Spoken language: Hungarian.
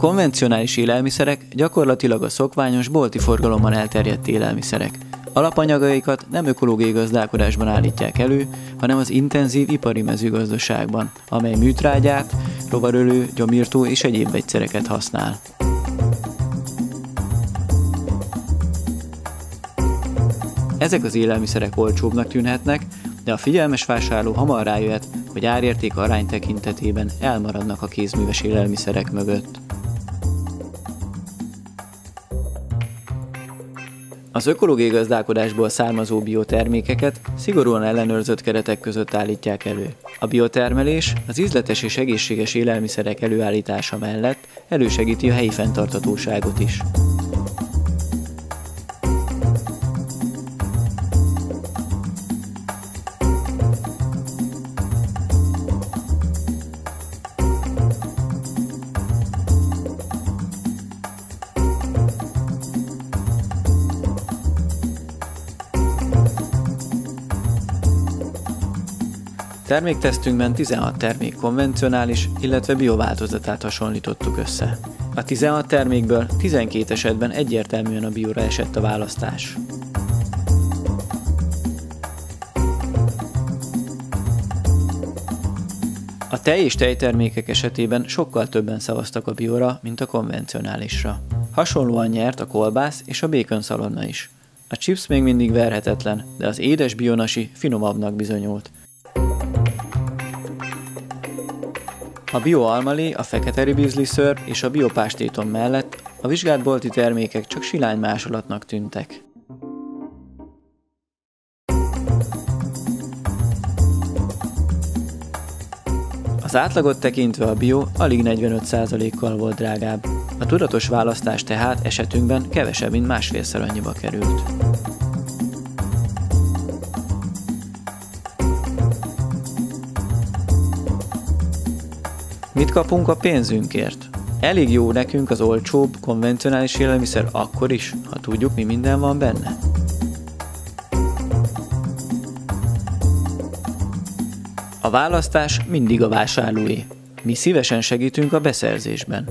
Konvencionális élelmiszerek gyakorlatilag a szokványos bolti forgalomban elterjedt élelmiszerek. Alapanyagaikat nem ökológiai gazdálkodásban állítják elő, hanem az intenzív ipari mezőgazdaságban, amely műtrágyát, rovarölő, gyomírtó és egyéb vegyszereket használ. Ezek az élelmiszerek olcsóbbnak tűnhetnek, de a figyelmes vásárló hamar rájöhet, hogy árérték arány tekintetében elmaradnak a kézműves élelmiszerek mögött. Az ökológiai gazdálkodásból származó biotermékeket szigorúan ellenőrzött keretek között állítják elő. A biotermelés az ízletes és egészséges élelmiszerek előállítása mellett elősegíti a helyi fenntartatóságot is. Terméktesztünkben 16 termék konvencionális, illetve biováltozatát hasonlítottuk össze. A 16 termékből 12 esetben egyértelműen a bióra esett a választás. A tej és tejtermékek esetében sokkal többen szavaztak a bióra, mint a konvencionálisra. Hasonlóan nyert a kolbász és a békön szalonna is. A chips még mindig verhetetlen, de az édes bionasi finomabbnak bizonyult – A bioalmali, a fekete ribizliször és a biopástéton mellett a vizsgált bolti termékek csak silány másolatnak tűntek. Az átlagot tekintve a bio alig 45%-kal volt drágább. A tudatos választás tehát esetünkben kevesebb, mint másfélszer annyiba került. Mit kapunk a pénzünkért? Elég jó nekünk az olcsóbb, konvencionális élelmiszer akkor is, ha tudjuk, mi minden van benne. A választás mindig a vásárlóé. Mi szívesen segítünk a beszerzésben.